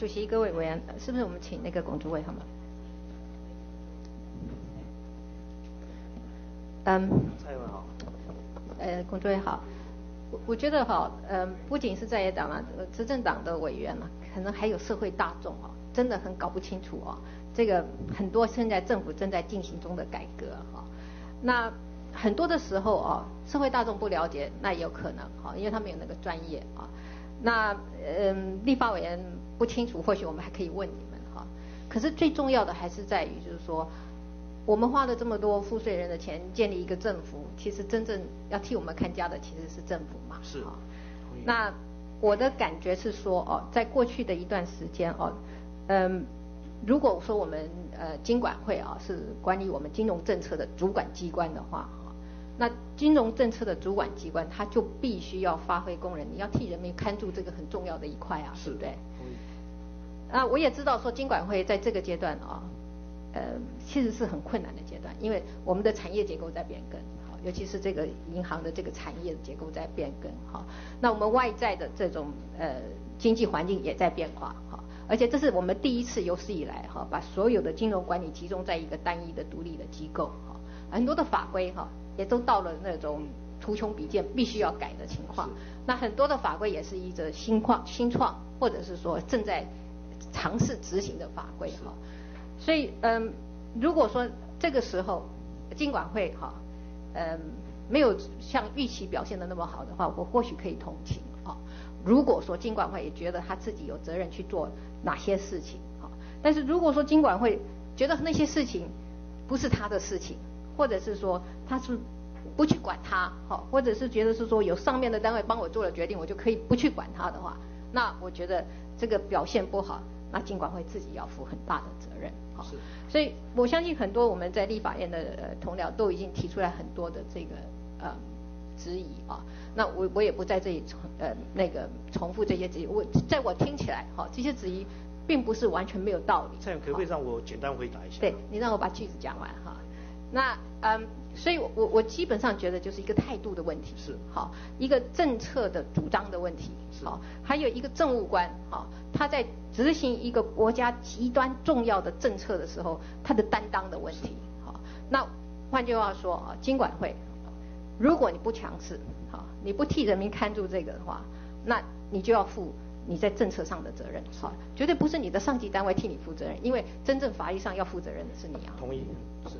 主席、各位委员，是不是我们请那个龚主委好吗？嗯，蔡委员好。呃，龚主委好。我我觉得哈，嗯，不仅是在野党啊，执政党的委员啊，可能还有社会大众啊，真的很搞不清楚啊。这个很多现在政府正在进行中的改革哈，那很多的时候啊，社会大众不了解，那也有可能哈，因为他们有那个专业啊。那嗯，立法委员不清楚，或许我们还可以问你们哈。可是最重要的还是在于，就是说，我们花了这么多赋税人的钱建立一个政府，其实真正要替我们看家的其实是政府嘛。是。那我的感觉是说哦，在过去的一段时间哦，嗯。如果说我们呃金管会啊是管理我们金融政策的主管机关的话哈，那金融政策的主管机关他就必须要发挥功能，你要替人民看住这个很重要的一块啊，是不对？啊，我也知道说金管会在这个阶段啊，呃，其实是很困难的阶段，因为我们的产业结构在变更，好，尤其是这个银行的这个产业的结构在变更，好，那我们外在的这种呃经济环境也在变化，好。而且这是我们第一次有史以来哈，把所有的金融管理集中在一个单一的独立的机构哈，很多的法规哈也都到了那种图穷匕见必须要改的情况。那很多的法规也是一则新创新创或者是说正在尝试执行的法规哈。所以嗯，如果说这个时候金管会哈嗯没有像预期表现的那么好的话，我或许可以同情啊。如果说金管会也觉得他自己有责任去做。哪些事情？好，但是如果说金管会觉得那些事情不是他的事情，或者是说他是不去管他，好，或者是觉得是说有上面的单位帮我做了决定，我就可以不去管他的话，那我觉得这个表现不好，那尽管会自己要负很大的责任，好。所以我相信很多我们在立法院的同僚都已经提出来很多的这个呃质疑啊。那我我也不在这里重呃那个重复这些质疑，我在我听起来哈，这些质疑并不是完全没有道理。蔡可不可以让我简单回答一下？对你让我把句子讲完哈。那嗯，所以我我我基本上觉得就是一个态度的问题，是。好一个政策的主张的问题，是。好还有一个政务官好，他在执行一个国家极端重要的政策的时候，他的担当的问题，好那换句话说啊，经管会如果你不强势。好你不替人民看住这个的话，那你就要负你在政策上的责任，好，绝对不是你的上级单位替你负责任，因为真正法律上要负责任的是你啊。同意，是。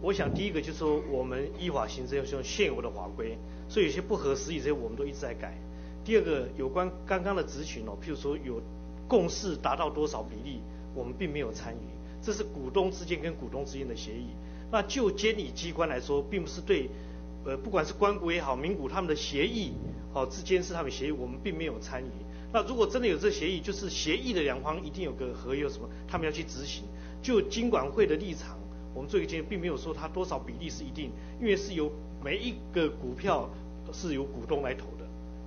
我想第一个就是说，我们依法行政要用现有的法规，所以有些不合时宜这些我们都一直在改。第二个，有关刚刚的执行哦，譬如说有共识达到多少比例，我们并没有参与，这是股东之间跟股东之间的协议。那就监理机关来说，并不是对。呃，不管是关谷也好，民谷他们的协议，好之间是他们协议，我们并没有参与。那如果真的有这协议，就是协议的两方一定有个合约什么，他们要去执行。就金管会的立场，我们做一个建议，并没有说它多少比例是一定，因为是由每一个股票是由股东来投的。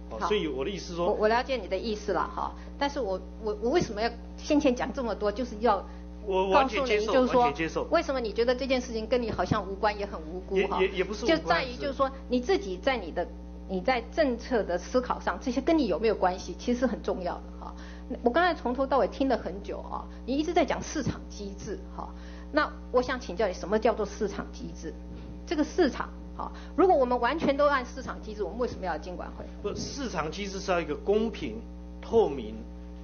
好，所以我的意思说，我我了解你的意思了哈，但是我我我为什么要先前讲这么多，就是要。我完全接受，完全接受。为什么你觉得这件事情跟你好像无关，也很无辜哈？也也不是就在于就是说你自己在你的你在政策的思考上，这些跟你有没有关系，其实很重要的哈。我刚才从头到尾听了很久啊，你一直在讲市场机制哈。那我想请教你，什么叫做市场机制？这个市场好，如果我们完全都按市场机制，我们为什么要监管会？不，市场机制是要一个公平、透明、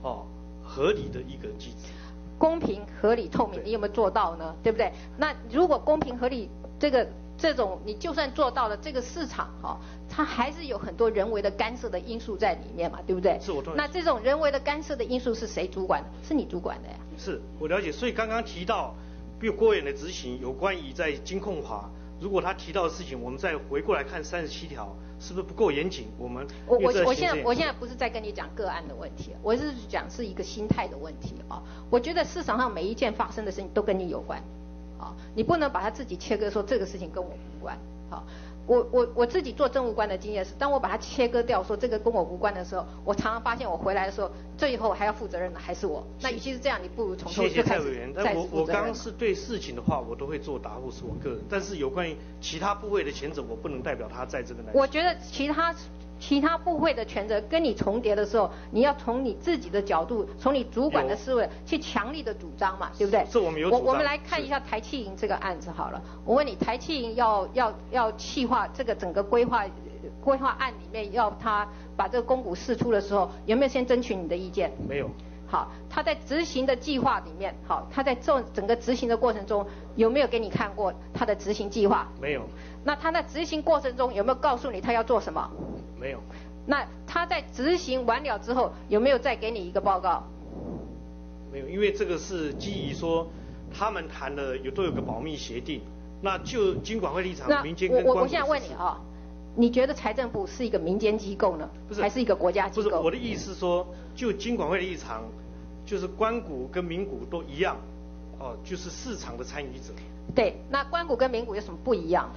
哦合理的一个机制。公平、合理、透明，你有没有做到呢？对不对？那如果公平、合理，这个这种你就算做到了，这个市场哈，它还是有很多人为的干涉的因素在里面嘛，对不对？是我那这种人为的干涉的因素是谁主管的？是你主管的呀。是我了解，所以刚刚提到，比如郭远的执行，有关于在金控法，如果他提到的事情，我们再回过来看三十七条。是不是不够严谨？我们我我我现在我现在不是在跟你讲个案的问题，我是讲是一个心态的问题啊。我觉得市场上每一件发生的事情都跟你有关，啊，你不能把它自己切割说这个事情跟我无关，好。我我我自己做政务官的经验是，当我把它切割掉，说这个跟我无关的时候，我常常发现我回来的时候，最后还要负责任的还是我。那与其是这样，你不如从头就开始。谢谢蔡委员，但我我刚刚是对事情的话，我都会做答复，是我个人。但是有关于其他部位的前者，我不能代表他在这个。我觉得其他其他部会的权责跟你重叠的时候，你要从你自己的角度，从你主管的思维去强力的主张嘛，对不对？是我们有我我们来看一下台气营这个案子好了。我问你，台气营要要要气化这个整个规划规划案里面，要他把这个公股释出的时候，有没有先争取你的意见？没有。好，他在执行的计划里面，好，他在做整个执行的过程中，有没有给你看过他的执行计划？没有。那他在执行过程中有没有告诉你他要做什么？没有。那他在执行完了之后，有没有再给你一个报告？没有，因为这个是基于说他们谈的有都有个保密协定，那就经管会立场，民间跟我我我现在问你啊，你觉得财政部是一个民间机构呢，还是一个国家机构？不是，我的意思是说，就经管会的立场。就是官股跟民股都一样，哦，就是市场的参与者。对，那官股跟民股有什么不一样？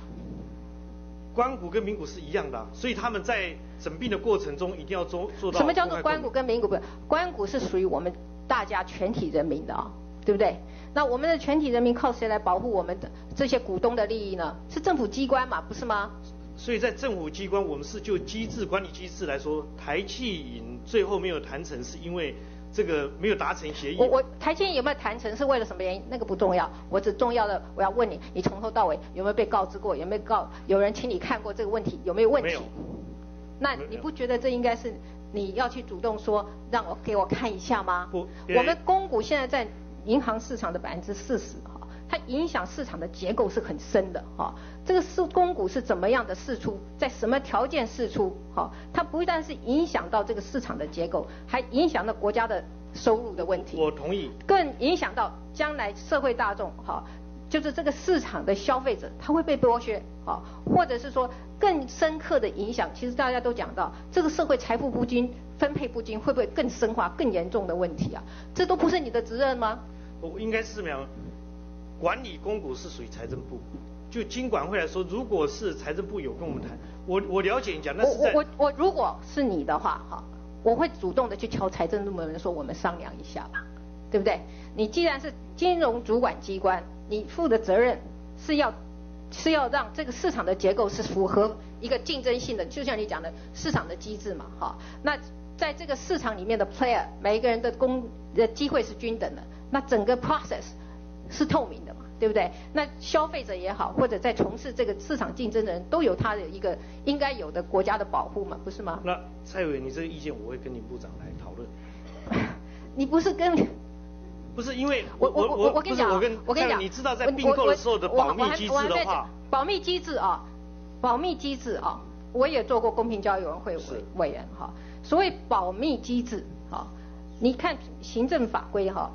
官股跟民股是一样的，所以他们在诊病的过程中一定要做做到。什么叫做官股跟民股？不，官股是属于我们大家全体人民的啊，对不对？那我们的全体人民靠谁来保护我们的这些股东的利益呢？是政府机关嘛，不是吗？所以在政府机关，我们是就机制管理机制来说，台气引最后没有谈成，是因为。这个没有达成协议。我我台积有没有谈成是为了什么原因？那个不重要，我只重要的我要问你，你从头到尾有没有被告知过？有没有告？有人请你看过这个问题有没有问题？没有。那你不觉得这应该是你要去主动说让我给我看一下吗？不。我们公股现在在银行市场的百分之四十。它影响市场的结构是很深的哈，这个是公股是怎么样的释出，在什么条件释出哈？它不但是影响到这个市场的结构，还影响到国家的收入的问题。我同意。更影响到将来社会大众哈，就是这个市场的消费者他会被剥削啊，或者是说更深刻的影响，其实大家都讲到这个社会财富不均、分配不均会不会更深化、更严重的问题啊？这都不是你的责任吗？我应该是这样。管理公股是属于财政部，就经管会来说，如果是财政部有跟我们谈，我我了解你讲，那是在我我我如果是你的话哈，我会主动的去敲财政部门说我们商量一下吧，对不对？你既然是金融主管机关，你负的责任是要是要让这个市场的结构是符合一个竞争性的，就像你讲的市场的机制嘛，哈。那在这个市场里面的 player，每一个人的工的机会是均等的，那整个 process。是透明的嘛，对不对？那消费者也好，或者在从事这个市场竞争的人都有他的一个应该有的国家的保护嘛，不是吗？那蔡委员，你这个意见我会跟你部长来讨论。你不是跟？不是因为我我我我跟你讲，我跟我跟你讲，你知道在并购的时候的保密机制的话，保密机制啊，保密机制啊，我也做过公平交易委员会委委员哈。所谓保密机制哈，你看行政法规哈。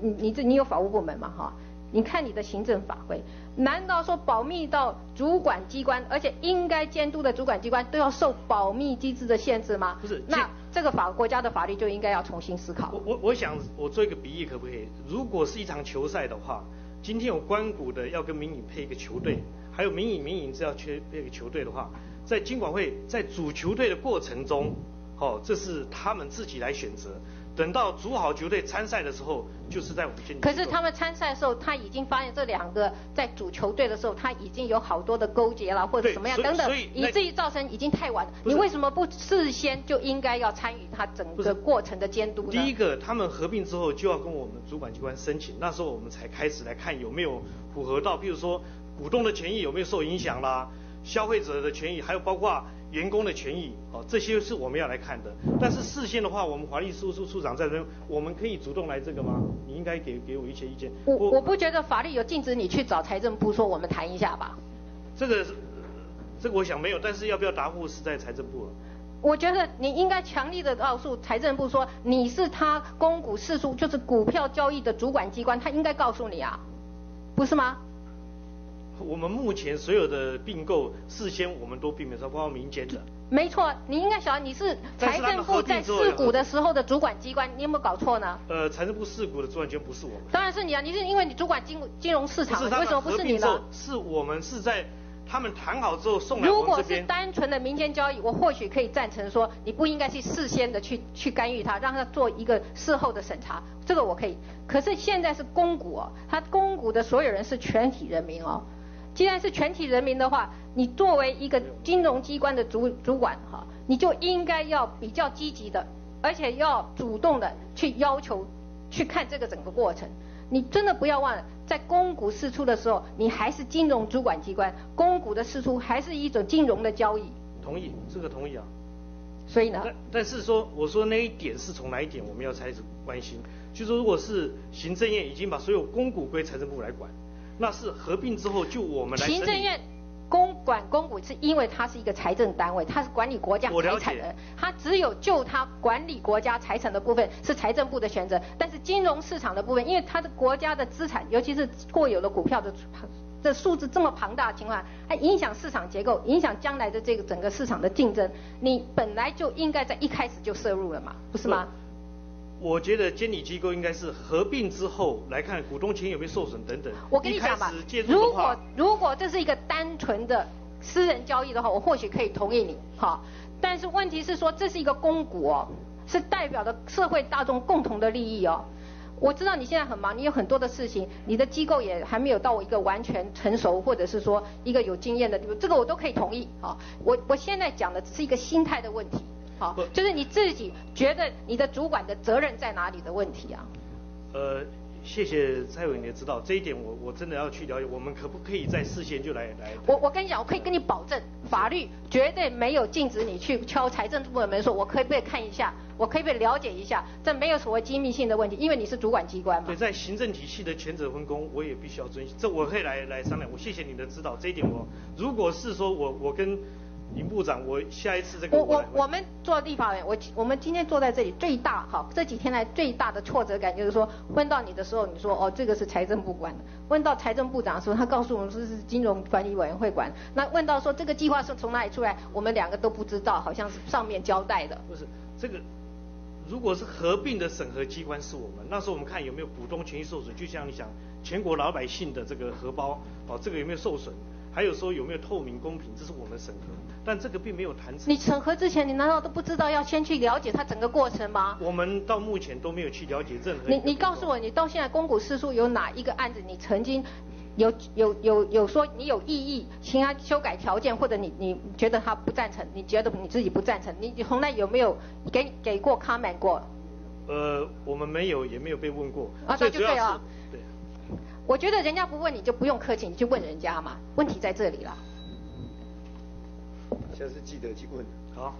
你你这你有法务部门嘛哈？你看你的行政法规，难道说保密到主管机关，而且应该监督的主管机关都要受保密机制的限制吗？不是，那这个法国家的法律就应该要重新思考。我我我想我做一个比喻可不可以？如果是一场球赛的话，今天有关谷的要跟民营配一个球队，还有民营民营是要缺配一个球队的话，在经管会在组球队的过程中，哦，这是他们自己来选择。等到组好球队参赛的时候，就是在我们经理。可是他们参赛的时候，他已经发现这两个在组球队的时候，他已经有好多的勾结了，或者什么样等等，以至于造成已经太晚。你为什么不事先就应该要参与他整个过程的监督呢？第一个，他们合并之后就要跟我们主管机关申请，那时候我们才开始来看有没有符合到，譬如说股东的权益有没有受影响啦，消费者的权益，还有包括。员工的权益，哦，这些是我们要来看的。但是事先的话，我们法律事务处处长在这，我们可以主动来这个吗？你应该给给我一些意见。我我不觉得法律有禁止你去找财政部说我们谈一下吧。这个，这个我想没有，但是要不要答复是在财政部。我觉得你应该强力的告诉财政部说，你是他公股市数就是股票交易的主管机关，他应该告诉你啊，不是吗？我们目前所有的并购事先我们都并没有说，包括民间的。没错，你应该晓得你是财政部在试股的时候的主管机关，你有没有搞错呢？呃，财政部试股的主管机关不是我们。当然是你啊，你是因为你主管金金融市场，为什么不是你呢？是我们是在他们谈好之后送来如果是单纯的民间交易，我或许可以赞成说，你不应该去事先的去去干预他，让他做一个事后的审查，这个我可以。可是现在是公股哦，他公股的所有人是全体人民哦。既然是全体人民的话，你作为一个金融机关的主主管哈，你就应该要比较积极的，而且要主动的去要求去看这个整个过程。你真的不要忘了，在公股释出的时候，你还是金融主管机关，公股的释出还是一种金融的交易。同意，这个同意啊。所以呢？但但是说，我说那一点是从哪一点我们要开始关心？就说如果是行政院已经把所有公股归财政部来管，那是合并之后就我们来。行政院公管公股是因为它是一个财政单位，它是管理国家财产的，它只有就它管理国家财产的部分是财政部的选择，但是金融市场的部分，因为它的国家的资产，尤其是过有的股票的。这数字这么庞大的情况，它影响市场结构，影响将来的这个整个市场的竞争。你本来就应该在一开始就摄入了嘛，不是吗？我觉得监理机构应该是合并之后来看股东权有没有受损等等。我跟你讲吧，如果如果这是一个单纯的私人交易的话，我或许可以同意你，哈。但是问题是说这是一个公股哦，是代表的社会大众共同的利益哦。我知道你现在很忙，你有很多的事情，你的机构也还没有到一个完全成熟，或者是说一个有经验的地步，这个我都可以同意。好，我我现在讲的只是一个心态的问题，好，就是你自己觉得你的主管的责任在哪里的问题啊。呃。谢谢蔡委员的指导，这一点我我真的要去了解，我们可不可以在事先就来来？我我跟你讲，我可以跟你保证，法律绝对没有禁止你去敲财政部的门说，我可以不可以看一下，我可以不可以了解一下，这没有所谓机密性的问题，因为你是主管机关嘛。对，在行政体系的权责分工，我也必须要遵循，这我可以来来商量。我谢谢你的指导，这一点我如果是说我我跟。林部长，我下一次这个我我我们做立法委员，我我们今天坐在这里最大哈，这几天来最大的挫折感就是说，问到你的时候，你说哦这个是财政部管的；问到财政部长的时候，他告诉我们说是金融管理委员会管。那问到说这个计划是从哪里出来，我们两个都不知道，好像是上面交代的。不是这个，如果是合并的审核机关是我们，那时候我们看有没有股东权益受损，就像你想全国老百姓的这个荷包，哦这个有没有受损？还有说有没有透明公平，这是我们审核，但这个并没有谈成。你审核之前，你难道都不知道要先去了解它整个过程吗？我们到目前都没有去了解任何。你你告诉我，你到现在公股私塾有哪一个案子，你曾经有有有有说你有异议，请他修改条件，或者你你觉得他不赞成，你觉得你自己不赞成，你从来有没有给给过 comment 过？呃，我们没有，也没有被问过。啊，对，就对了。我觉得人家不问你就不用客气，你去问人家嘛，问题在这里了。下次记得去问。好。